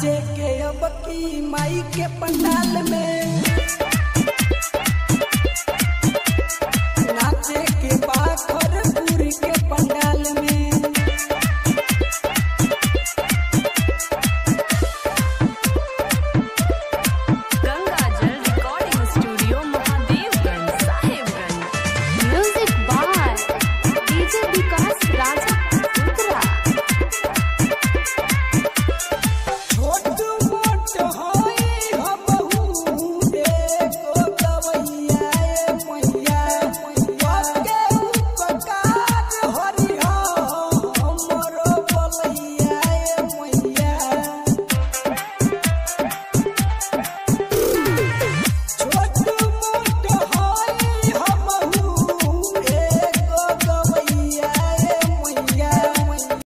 जेके अबकी माई के पंडाल में?